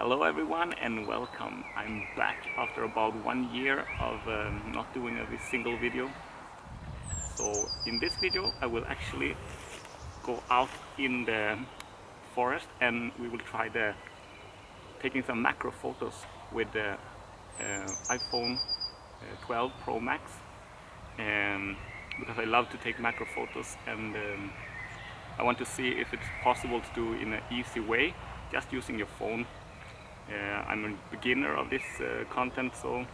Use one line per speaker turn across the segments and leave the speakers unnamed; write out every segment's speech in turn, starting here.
Hello everyone and welcome. I'm back after about one year of um, not doing a single video. So in this video I will actually go out in the forest and we will try the taking some macro photos with the uh, iPhone uh, 12 Pro Max um, because I love to take macro photos and um, I want to see if it's possible to do in an easy way just using your phone I'm a beginner of this uh, content so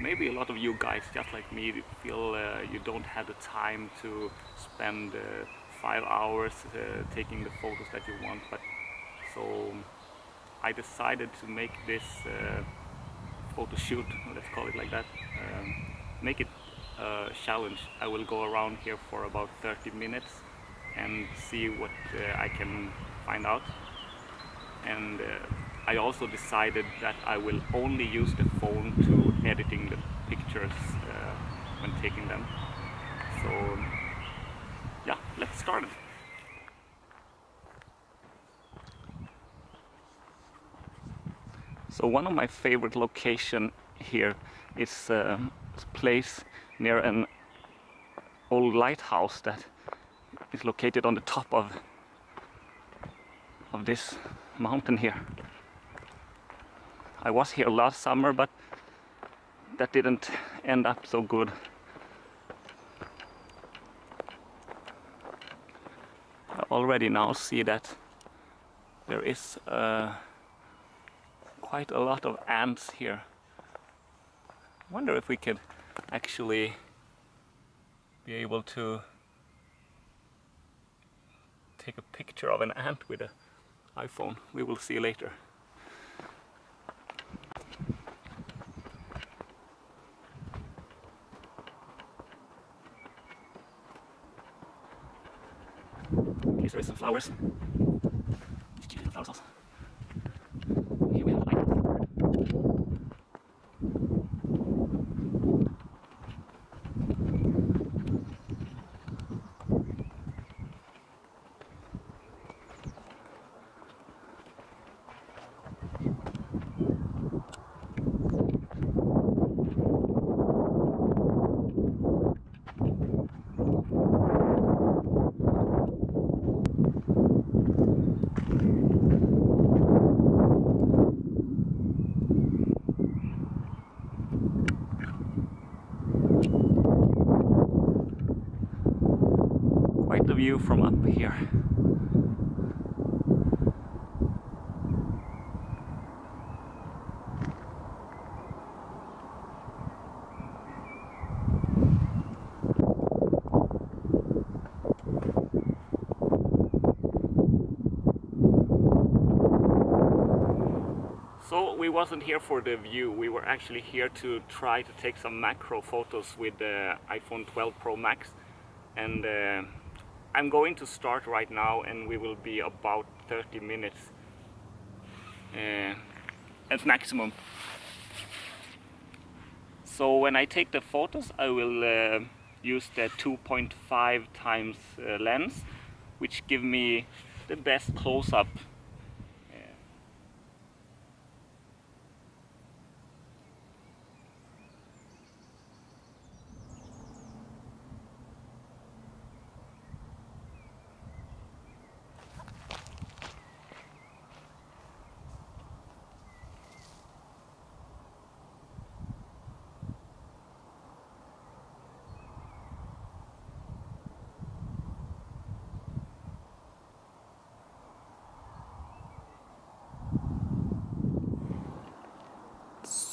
maybe a lot of you guys just like me feel uh, you don't have the time to spend five hours taking the photos that you want but so I decided to make this photo shoot, let's call it like that, um, make it a challenge. I will go around here for about 30 minutes and see what uh, I can find out and uh, I also decided that I will only use the phone to editing the pictures uh, when taking them. So yeah, let's start. So one of my favorite location here is uh, a place near an old lighthouse that is located on the top of of this mountain here. I was here last summer, but that didn't end up so good. I already now see that there is uh, quite a lot of ants here. I wonder if we could actually be able to take a picture of an ant with a iPhone. We will see later. Okay, so some flowers also. Here we have the light. Quite the view from up here. So we wasn't here for the view, we were actually here to try to take some macro photos with the iPhone 12 Pro Max and uh, I'm going to start right now and we will be about 30 minutes uh, at maximum. So when I take the photos I will uh, use the 2.5 times uh, lens which give me the best close-up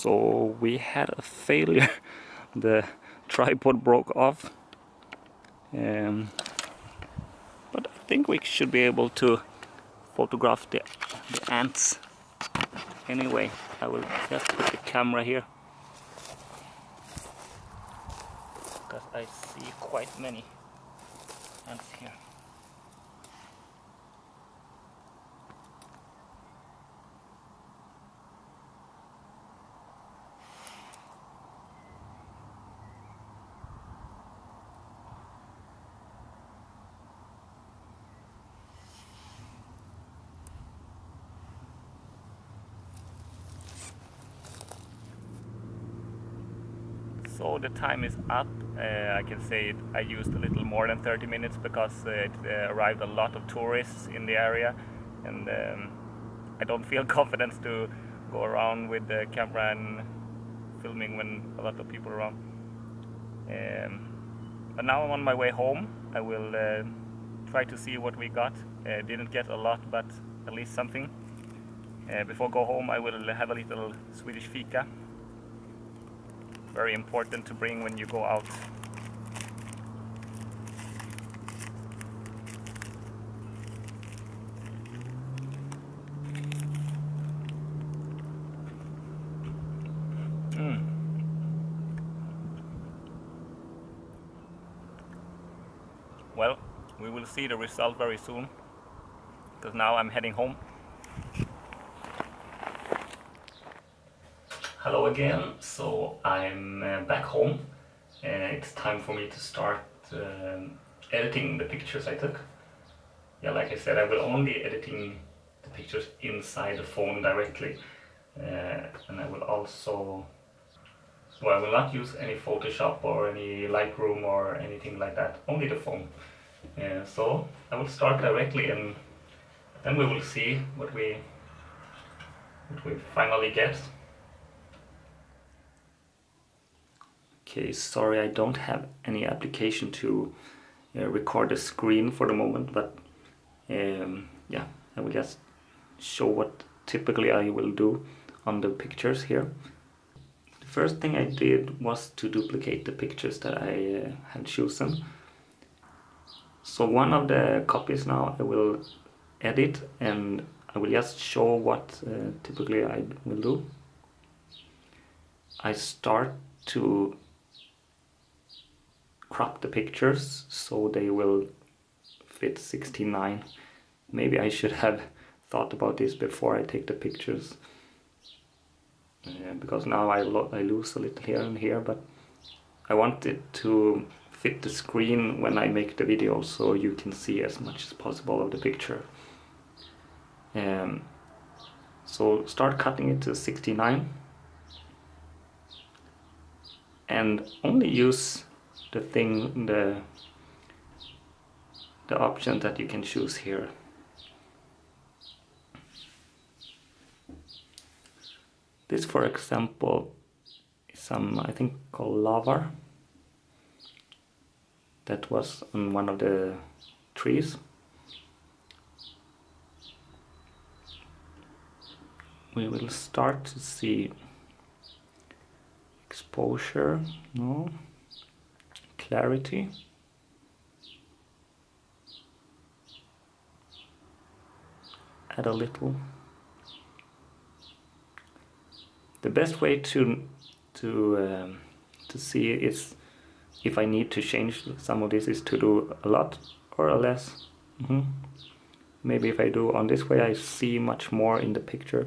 so we had a failure. The tripod broke off. Um, but I think we should be able to photograph the, the ants. Anyway I will just put the camera here. Because I see quite many ants here So the time is up. Uh, I can say it, I used a little more than 30 minutes because uh, it uh, arrived a lot of tourists in the area and um, I don't feel confident to go around with the camera and filming when a lot of people are around. Um, but now I'm on my way home. I will uh, try to see what we got. Uh, didn't get a lot, but at least something. Uh, before go home, I will have a little Swedish fika. Very important to bring when you go out. Mm. Well, we will see the result very soon because now I'm heading home. Hello again, so I'm uh, back home and it's time for me to start um, editing the pictures I took. Yeah, like I said, I will only editing the pictures inside the phone directly uh, and I will also so I will not use any Photoshop or any Lightroom or anything like that, only the phone. Uh, so I will start directly and then we will see what we what we finally get. Okay, sorry I don't have any application to uh, record the screen for the moment, but um, yeah, I will just show what typically I will do on the pictures here. The first thing I did was to duplicate the pictures that I uh, had chosen. So one of the copies now I will edit and I will just show what uh, typically I will do. I start to crop the pictures so they will fit 69. Maybe I should have thought about this before I take the pictures. because now I, I lose a little here and here, but I want it to fit the screen when I make the video so you can see as much as possible of the picture. Um, so start cutting it to 69 and only use the thing, the, the option that you can choose here. This for example is some I think called lava that was on one of the trees we will start to see exposure no clarity add a little the best way to to um, to see is if I need to change some of this is to do a lot or a less mm -hmm. maybe if I do on this way I see much more in the picture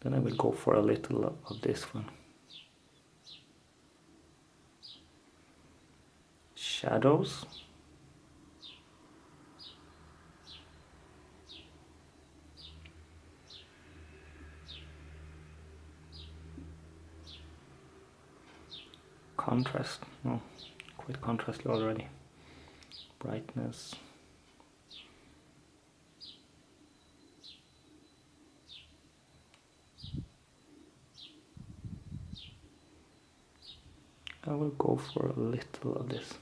then I will go for a little of this one. Shadows. Contrast, no, quite contrasty already. Brightness. I will go for a little of this.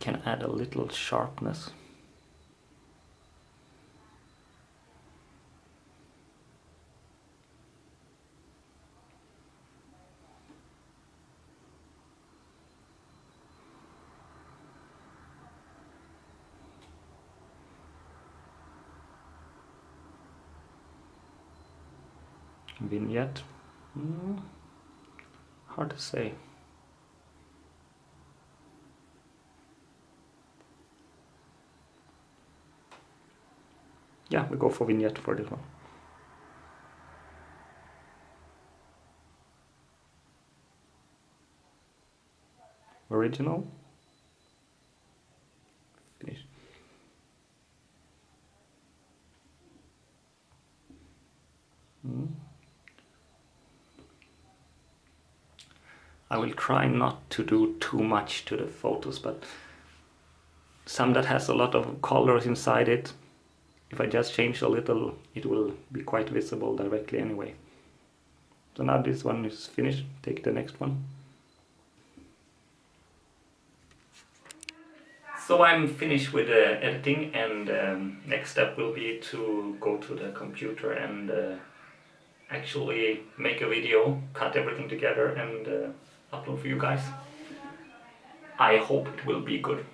Can add a little sharpness. vignette. Mm. hard to say. Yeah, we go for vignette for this one. Original. Finish. Hmm. I will try not to do too much to the photos, but some that has a lot of colors inside it, if I just change a little, it will be quite visible directly anyway. So now this one is finished, take the next one. So I'm finished with uh, editing and um, next step will be to go to the computer and uh, actually make a video, cut everything together and uh, upload for you guys. I hope it will be good.